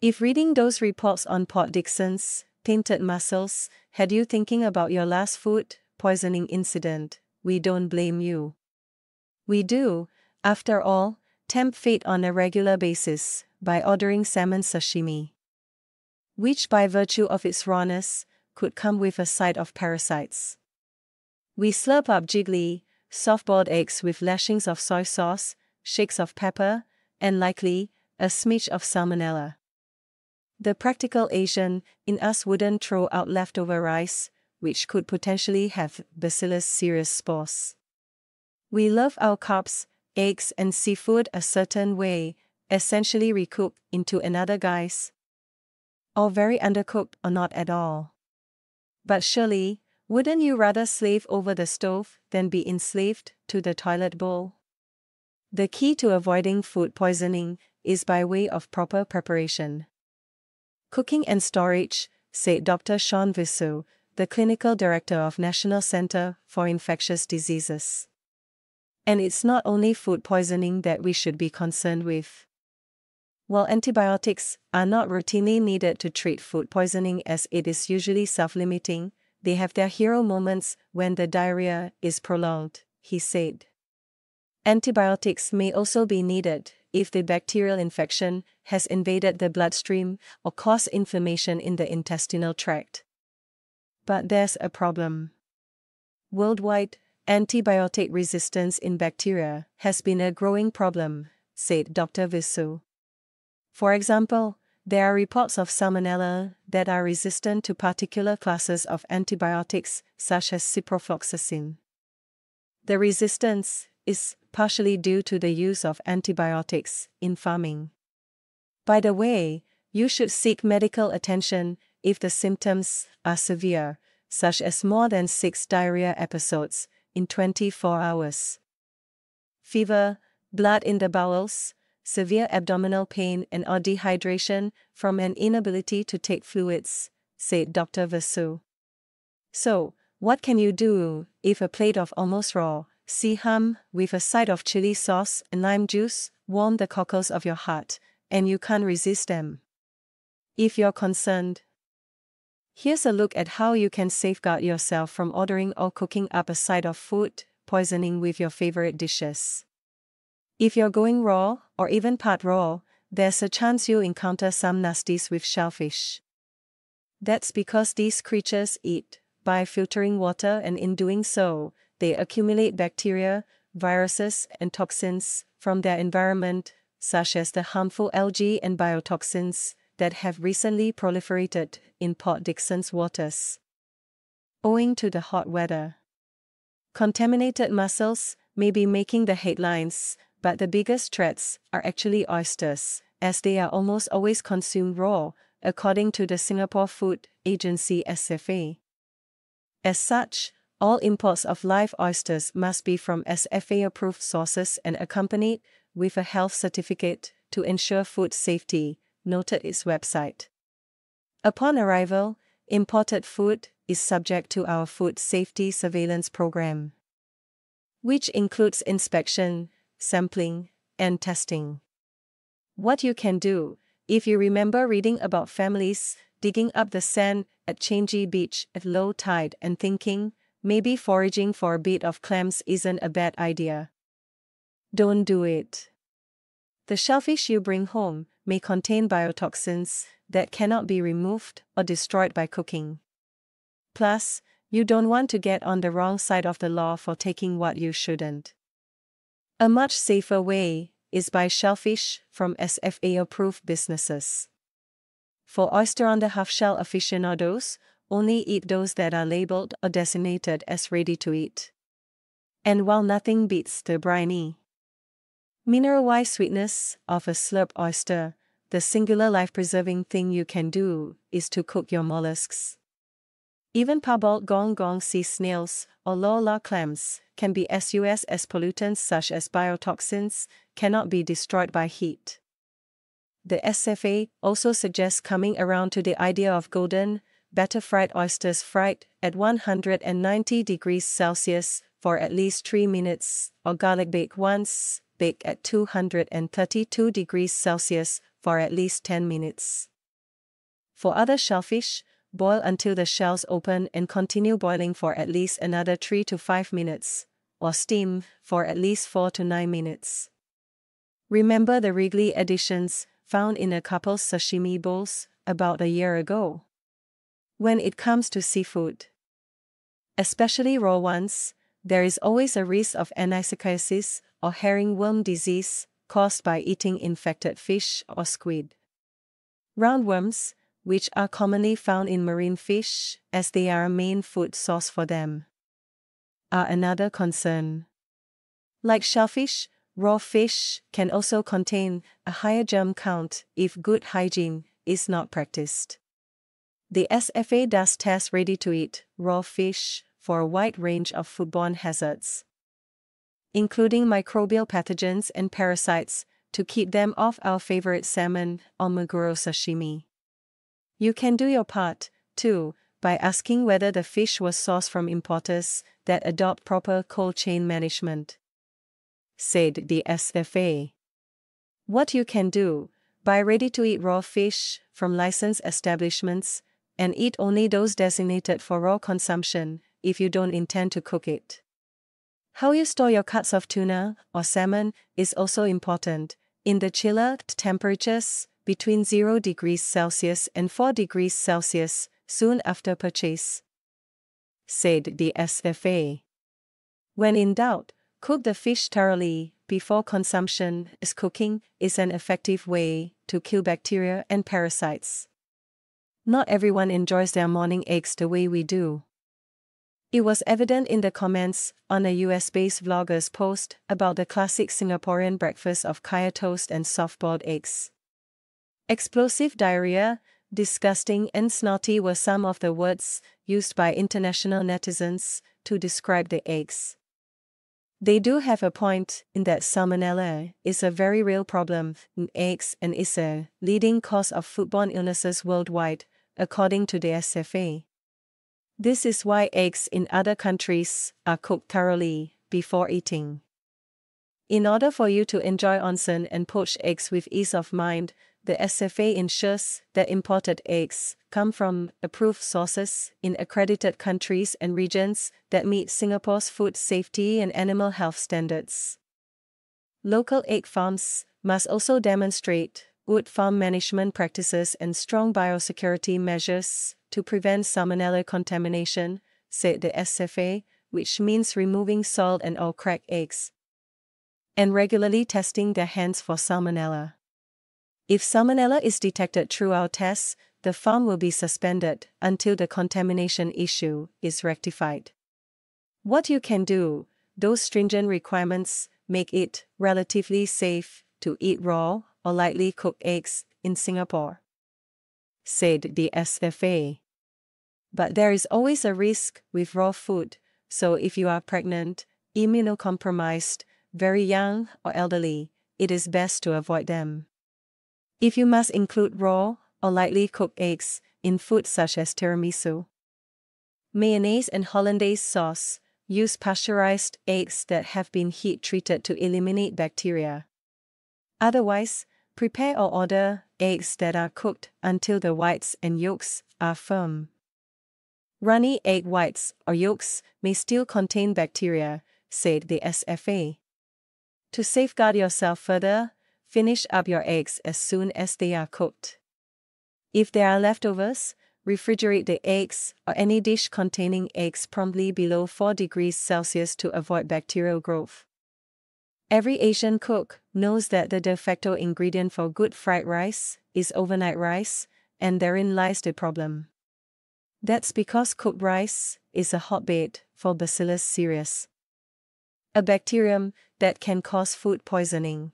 If reading those reports on Port Dickson's tainted mussels had you thinking about your last food poisoning incident, we don't blame you. We do, after all, tempt fate on a regular basis by ordering salmon sashimi. Which, by virtue of its rawness, could come with a side of parasites. We slurp up jiggly, soft boiled eggs with lashings of soy sauce, shakes of pepper, and likely, a smidge of salmonella. The practical Asian in us wouldn't throw out leftover rice, which could potentially have Bacillus cereus spores. We love our carbs, eggs, and seafood a certain way, essentially recooked into another guise. Or very undercooked or not at all. But surely, wouldn't you rather slave over the stove than be enslaved to the toilet bowl? The key to avoiding food poisoning is by way of proper preparation. Cooking and storage, said Dr. Shawn Vasoo, the clinical director of National Center for Infectious Diseases. And it's not only food poisoning that we should be concerned with. While antibiotics are not routinely needed to treat food poisoning as it is usually self limiting, they have their hero moments when the diarrhea is prolonged, he said. Antibiotics may also be needed if the bacterial infection has invaded the bloodstream or caused inflammation in the intestinal tract. But there's a problem. Worldwide, antibiotic resistance in bacteria has been a growing problem, said Dr. Vasoo. For example, there are reports of salmonella that are resistant to particular classes of antibiotics, such as ciprofloxacin. The resistance is partially due to the use of antibiotics in farming. By the way, you should seek medical attention if the symptoms are severe, such as more than six diarrhea episodes in 24 hours. Fever, blood in the bowels, severe abdominal pain, and or dehydration from an inability to take fluids, said Dr. Vasoo. So, what can you do if a plate of almost raw, see hum with a side of chili sauce and lime juice warm the cockles of your heart, and you can't resist them? If you're concerned, here's a look at how you can safeguard yourself from ordering or cooking up a side of food poisoning with your favorite dishes. If you're going raw, or even part raw, there's a chance you'll encounter some nasties with shellfish. That's because these creatures eat by filtering water, and in doing so, they accumulate bacteria, viruses, and toxins from their environment, such as the harmful algae and biotoxins that have recently proliferated in Port Dickson's waters. Owing to the hot weather, contaminated mussels may be making the headlines, but the biggest threats are actually oysters, as they are almost always consumed raw, according to the Singapore Food Agency SFA. As such, all imports of live oysters must be from SFA approved sources and accompanied with a health certificate to ensure food safety, noted its website. Upon arrival, imported food is subject to our food safety surveillance program, which includes inspection, sampling, and testing. What you can do, if you remember reading about families digging up the sand at Changi Beach at low tide and thinking, maybe foraging for a bit of clams isn't a bad idea. Don't do it. The shellfish you bring home may contain biotoxins that cannot be removed or destroyed by cooking. Plus, you don't want to get on the wrong side of the law for taking what you shouldn't. A much safer way is by shellfish from SFA approved businesses. For oyster on the half shell aficionados, only eat those that are labeled or designated as ready to eat. And while nothing beats the briny, mineral wise sweetness of a slurp oyster, the singular life preserving thing you can do is to cook your mollusks. Even parboiled gong gong sea snails or lala clams can be SUS as pollutants such as biotoxins cannot be destroyed by heat. The SFA also suggests coming around to the idea of golden, better fried oysters fried at 190 degrees Celsius for at least 3 minutes, or garlic bake once, bake at 232 degrees Celsius for at least 10 minutes. For other shellfish, boil until the shells open and continue boiling for at least another 3 to 5 minutes, or steam for at least 4 to 9 minutes. Remember the wriggly additions found in a couple sashimi bowls about a year ago? When it comes to seafood, especially raw ones, there is always a risk of anisakiosis or herringworm disease caused by eating infected fish or squid. Roundworms, which are commonly found in marine fish as they are a main food source for them, are another concern. Like shellfish, raw fish can also contain a higher germ count if good hygiene is not practiced. The SFA does test ready to eat raw fish for a wide range of foodborne hazards, including microbial pathogens and parasites, to keep them off our favorite salmon or maguro sashimi. You can do your part, too, by asking whether the fish was sourced from importers that adopt proper cold chain management. Said the SFA. What you can do, buy ready to eat raw fish from licensed establishments and eat only those designated for raw consumption if you don't intend to cook it. How you store your cuts of tuna or salmon is also important. In the chiller temperatures between 0 degrees Celsius and 4 degrees Celsius soon after purchase. Said the SFA. When in doubt, cook the fish thoroughly before consumption, as cooking is an effective way to kill bacteria and parasites. Not everyone enjoys their morning eggs the way we do. It was evident in the comments on a US based vlogger's post about the classic Singaporean breakfast of kaya toast and soft boiled eggs. Explosive diarrhea, disgusting, and snotty were some of the words used by international netizens to describe the eggs. They do have a point in that salmonella is a very real problem in eggs and is a leading cause of foodborne illnesses worldwide, according to the SFA. This is why eggs in other countries are cooked thoroughly before eating. In order for you to enjoy onsen and poached eggs with ease of mind, the SFA ensures that imported eggs come from approved sources in accredited countries and regions that meet Singapore's food safety and animal health standards. Local egg farms must also demonstrate good farm management practices and strong biosecurity measures to prevent salmonella contamination, said the SFA, which means removing salt and all cracked eggs, and regularly testing their hands for salmonella. If salmonella is detected through our tests, the farm will be suspended until the contamination issue is rectified. What you can do, those stringent requirements make it relatively safe to eat raw or lightly cooked eggs in Singapore. Said the SFA. But there is always a risk with raw food, so if you are pregnant, immunocompromised, very young, or elderly, it is best to avoid them. If you must include raw or lightly cooked eggs in food such as tiramisu, mayonnaise and hollandaise sauce, use pasteurized eggs that have been heat treated to eliminate bacteria. Otherwise, prepare or order eggs that are cooked until the whites and yolks are firm. Runny egg whites or yolks may still contain bacteria, said the SFA. To safeguard yourself further, Finish up your eggs as soon as they are cooked. If there are leftovers, refrigerate the eggs or any dish containing eggs promptly below 4 degrees Celsius to avoid bacterial growth. Every Asian cook knows that the de facto ingredient for good fried rice is overnight rice, and therein lies the problem. That's because cooked rice is a hotbed for Bacillus cereus, a bacterium that can cause food poisoning.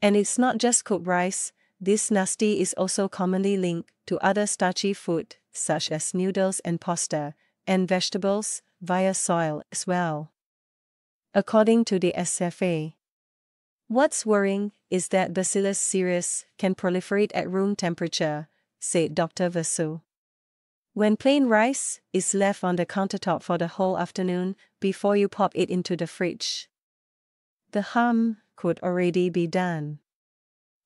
And it's not just cooked rice, this nasty is also commonly linked to other starchy food, such as noodles and pasta, and vegetables, via soil as well. According to the SFA. What's worrying is that Bacillus cereus can proliferate at room temperature, said Dr. Vasoo. When plain rice is left on the countertop for the whole afternoon before you pop it into the fridge, the harm could already be done.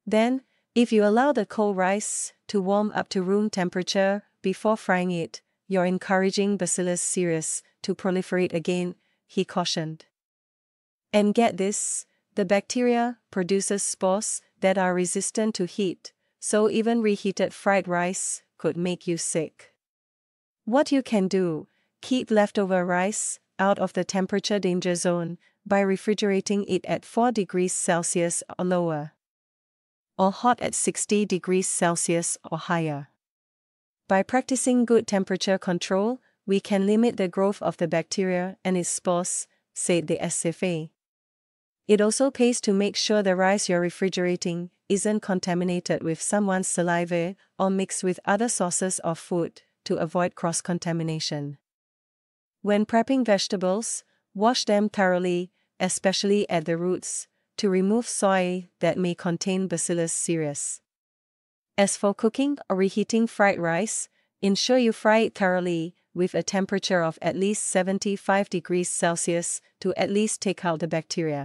Then, If you allow the cold rice to warm up to room temperature before frying it, you're encouraging Bacillus cereus to proliferate again, he cautioned. And get this the bacteria produces spores that are resistant to heat, so even reheated fried rice could make you sick. What you can do keep leftover rice out of the temperature danger zone by refrigerating it at 4 degrees Celsius or lower, or hot at 60 degrees Celsius or higher. By practicing good temperature control, we can limit the growth of the bacteria and its spores, said the SFA. It also pays to make sure the rice you're refrigerating isn't contaminated with someone's saliva or mixed with other sources of food to avoid cross contamination. When prepping vegetables, wash them thoroughly, especially at the roots, to remove soil that may contain Bacillus cereus. As for cooking or reheating fried rice, ensure you fry it thoroughly with a temperature of at least 75 degrees Celsius to at least take out the bacteria.